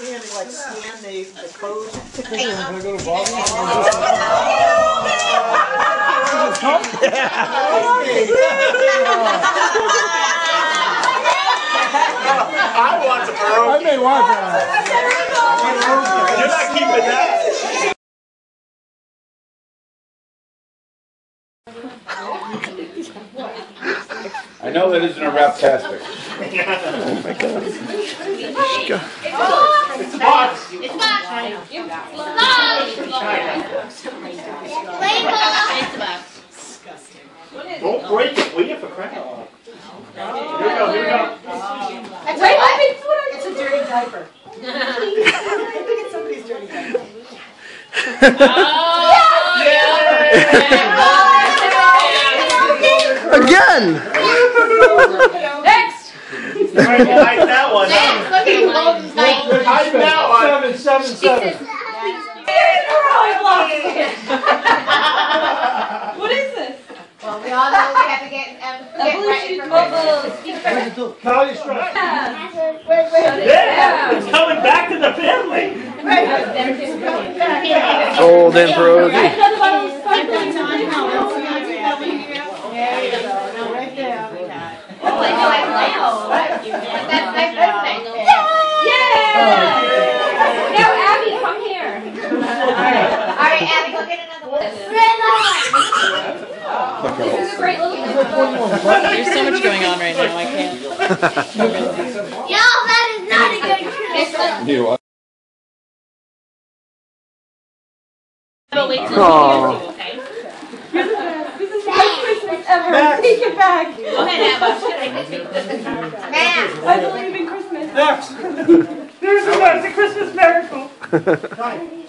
We had to like scan the, the code. Wanna go to I want the I may want that. You're not keeping that. I know that isn't a rap-tastic. It's a box. It's box. Don't break it, will you, for crying out loud? Here we go, here we go. It's a dirty diaper. It's somebody's dirty diaper. Again! Next. All right, we'll that one. Next, look at Golden Knight. Hide. Seven, seven, seven. What is this? Well, we all know we have to get, um, get right information. Call your strike. Yeah, it's coming back to the family. Golden pierogi. There you go. No, right there. we got it. Oh, I know, I know. That's my birthday. Yay! Now Abby, come here. All right, Abby, go get another one. This is a great little. There's so much going on right now, I can't. Yo, that is not a good Christmas. You what? But wait till Aw. you hear, okay? Next. Take it back. Go ahead, Abba. Matt. I believe in Christmas. Next. There's a, it's a Christmas miracle.